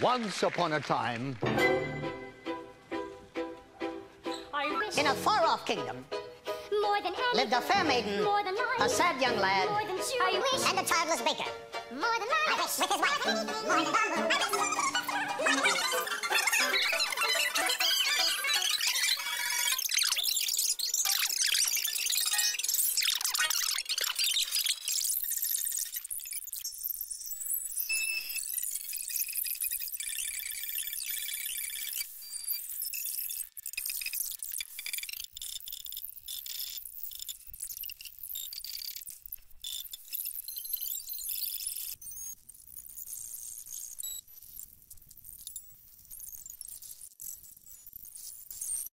Once upon a time, In a far-off kingdom anything. lived a fair maiden, a sad young lad, and a childless baker. with his wife.